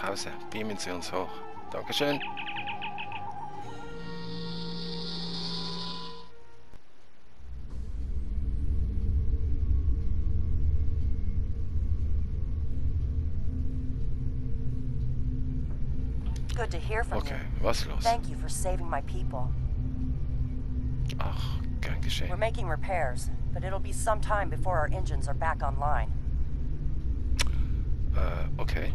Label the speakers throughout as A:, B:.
A: Nach Hause. Beamen Sie uns hoch. Dankeschön. Okay, was los?
B: Thank you for saving my people.
A: Ach,
B: We're
A: geschehen.
B: making repairs, but it'll be some time before our engines are back online.
A: Äh, okay.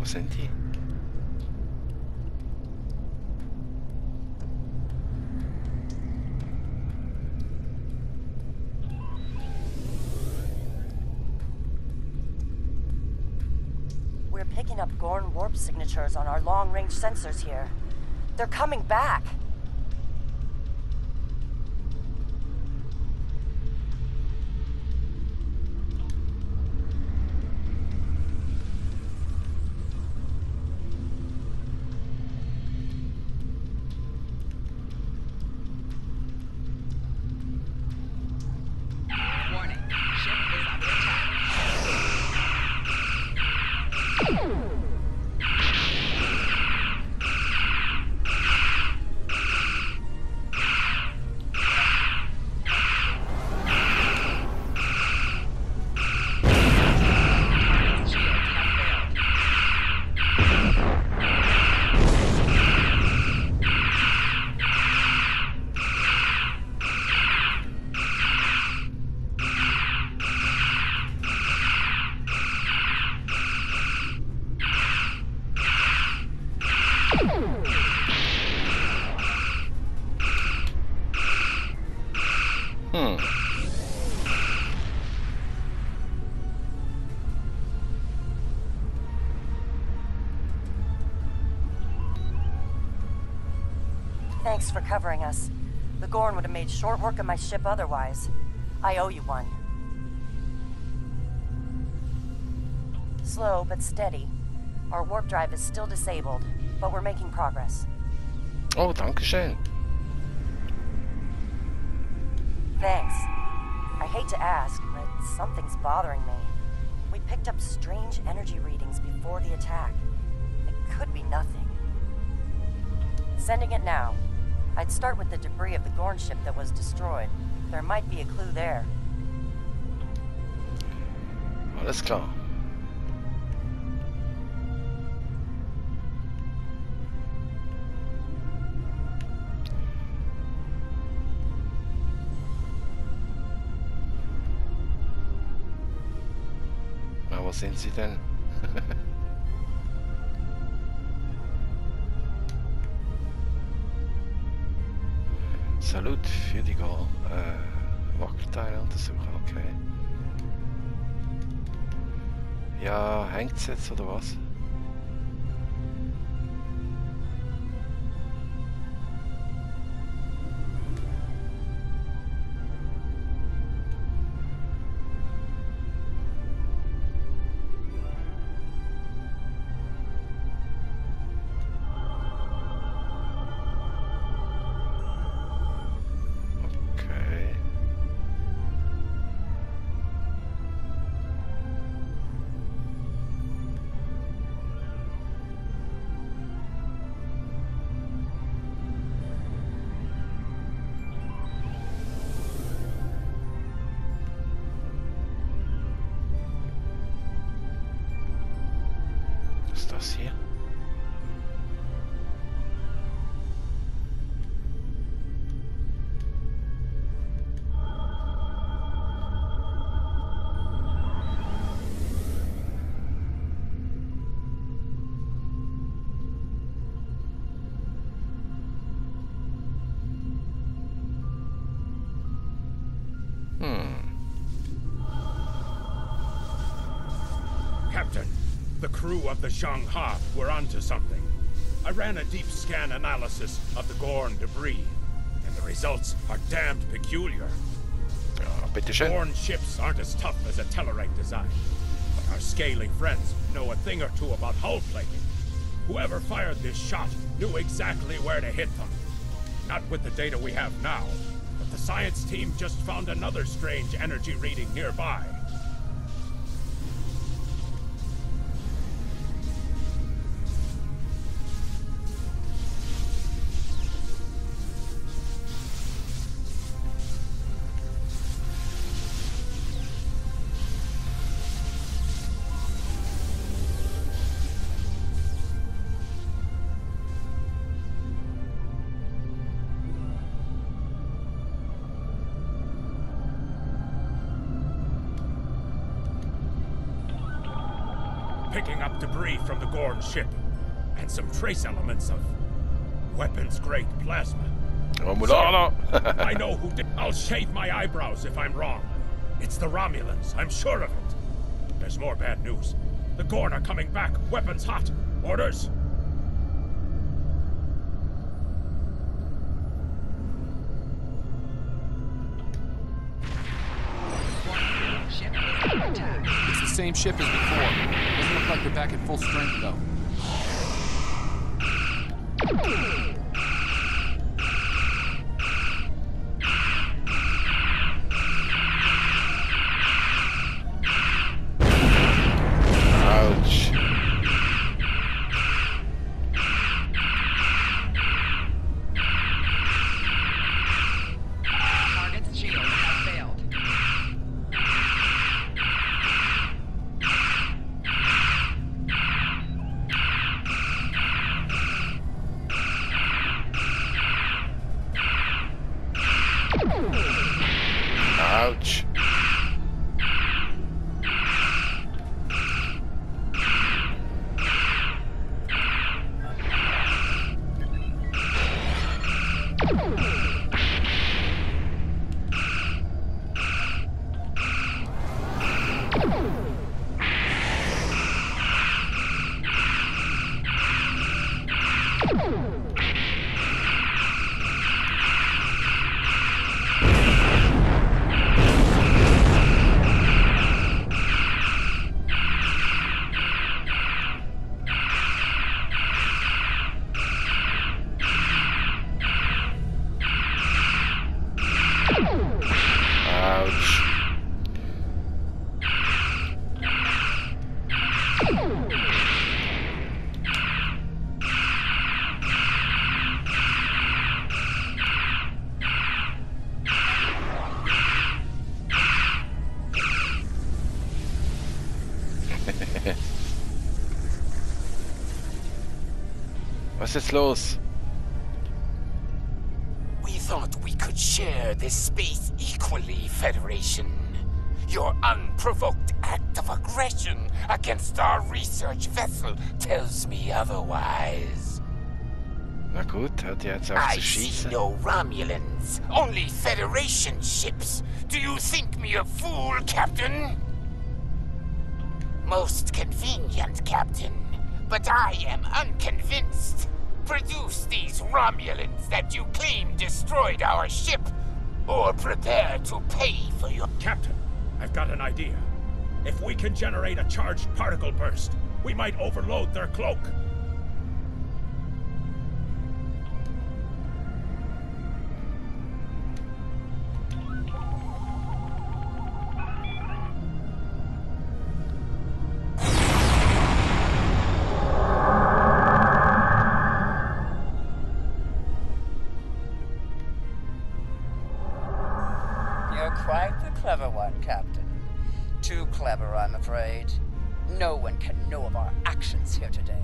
A: Wo?
B: We're picking up Gorn warp signatures on our long-range sensors here. They're coming back. Thanks for covering us. The Gorn would have made short work of my ship otherwise. I owe you one. Slow but steady. Our warp drive is still disabled, but we're making progress.
A: Oh, Dankeschön.
B: Thanks. I hate to ask, but something's bothering me. We picked up strange energy readings before the attack. It could be nothing. Sending it now. I'd start with the debris of the Gorn ship that was destroyed. There might be a clue there.
A: Alles klar. Na, wo sind? Salut für die äh, Wackelteile untersuchen, okay. Ja, hängt's jetzt oder was? Was ist
C: the crew of the Zhang were onto something. I ran a deep scan analysis of the Gorn debris, and the results are damned peculiar.
A: Ah, ja.
C: Gorn ships aren't as tough as a Tellarite design, but Our scaly friends know a thing or two about hull plating. Whoever fired this shot knew exactly where to hit them. Not with the data we have now, but the science team just found another strange energy reading nearby. Picking up debris from the Gorn ship, and some trace elements of weapons-grade plasma.
A: Romulaner!
C: I know who did. I'll shave my eyebrows if I'm wrong. It's the Romulans, I'm sure of it. There's more bad news. The Gorn are coming back, weapons hot. Orders?
D: Ship is under attack.
E: It's the same ship as before. Like they're back at full strength, though.
A: Los?
F: We thought we could share this space equally, Federation. Your unprovoked act of aggression against our research vessel tells me otherwise.
A: Na gut, hört ihr er jetzt auf
F: I
A: zu
F: see no Romulans, only Federation ships. Do you think me a fool, Captain? Most convenient, Captain. But I am unconvinced. Produce these Romulans that you claim destroyed our ship, or prepare to pay for your.
C: Captain, I've got an idea. If we can generate a charged particle burst, we might overload their cloak.
G: Can know of our actions here today.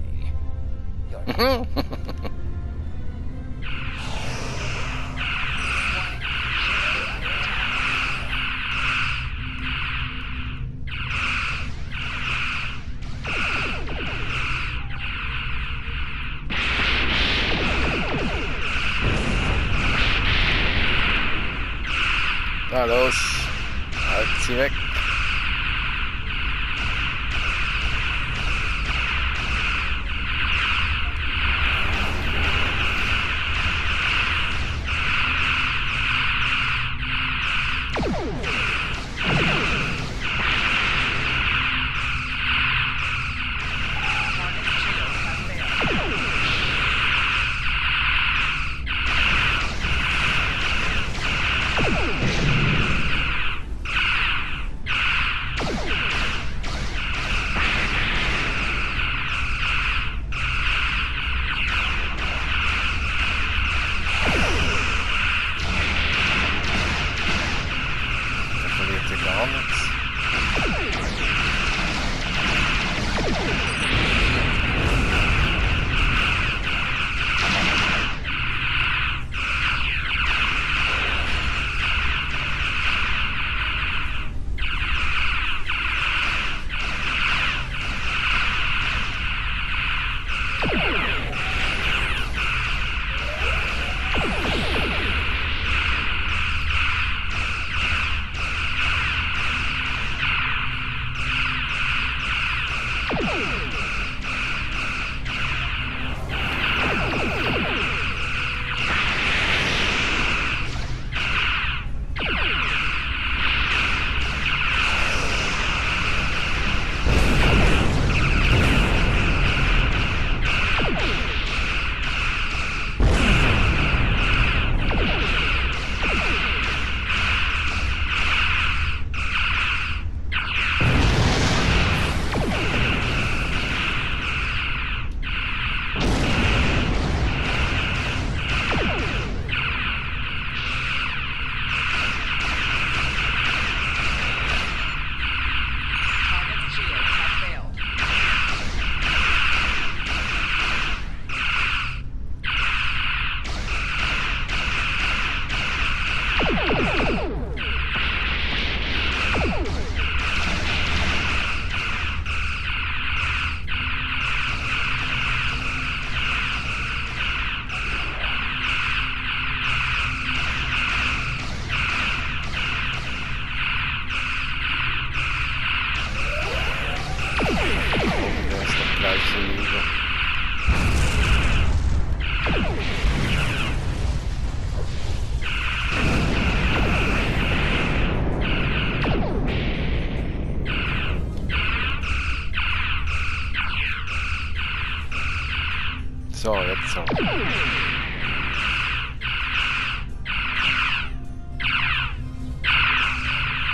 A: Los. Halt sie weg.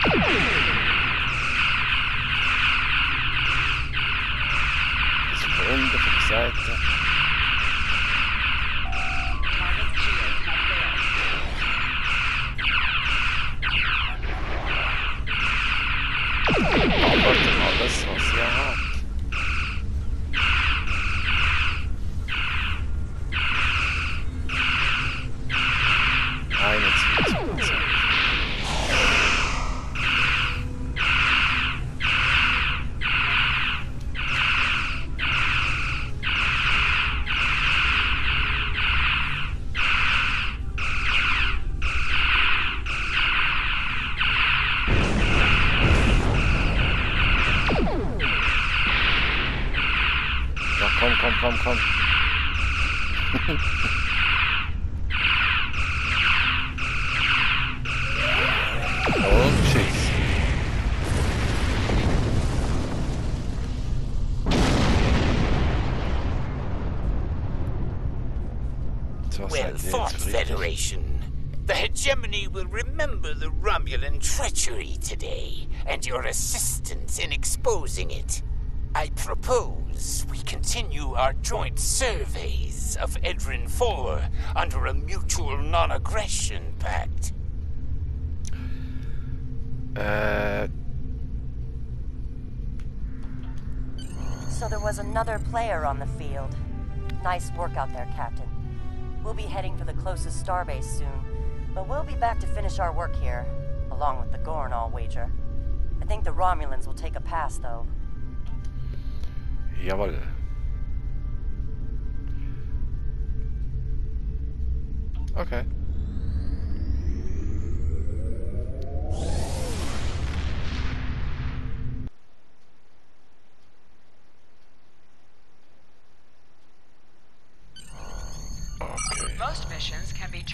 A: you
F: Well
A: seid ihr
F: fought. Federation. The hegemony will remember the Romulan treachery today, and your assistance in exposing it. I propose we continue our joint surveys of Edrin 4 under a mutual non-aggression pact.
A: Äh,
B: So there was another player on the field. Nice work out there, Captain. We'll be heading for the closest starbase soon, but we'll be back to finish our work here, along with the Gorn, I'll wager. I think the Romulans will take a pass, though.
A: jawohl. Okay. Okay.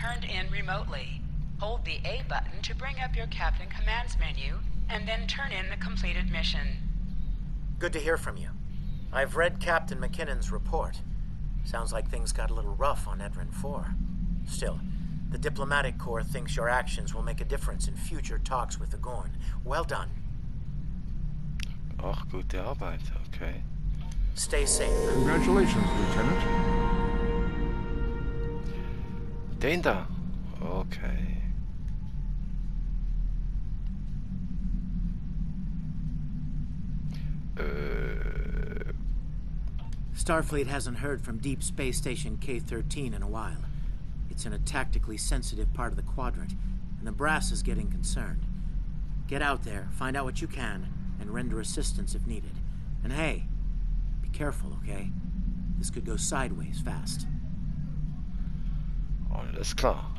D: Turned in remotely. Hold the A button to bring up your Captain Commands menu, and then turn in the completed mission.
H: Good to hear from you. I've read Captain McKinnon's report. Sounds like things got a little rough on Edrin 4. Still, the diplomatic corps thinks your actions will make a difference in future talks with the Gorn. Well done.
A: Ach, gute Arbeit. Okay.
H: Stay safe.
I: Congratulations, Lieutenant.
A: Den da. Okay. Äh,
H: Starfleet hasn't heard from Deep Space Station K 13 in a while. It's in a tactically sensitive part of the quadrant, and the brass is getting concerned. Get out there, find out what you can, and render assistance if needed. And hey, be careful, okay? This could go sideways fast.
A: Alles klar.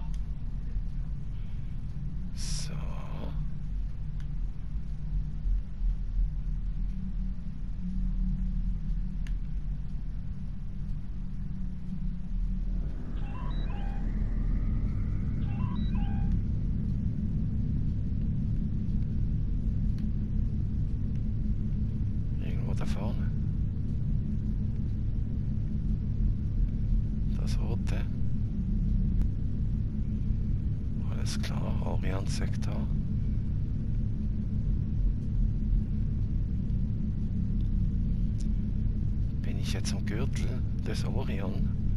A: Orient-Sektor. Bin ich jetzt am Gürtel des Orion?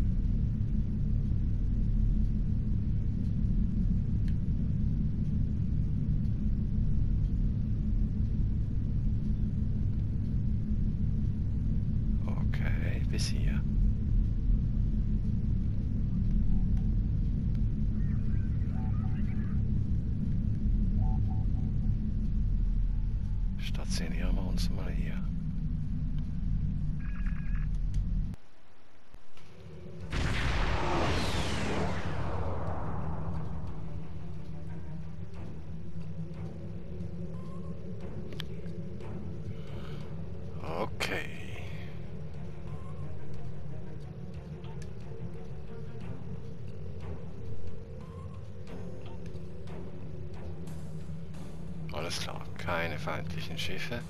A: Feindlichen Schiffe.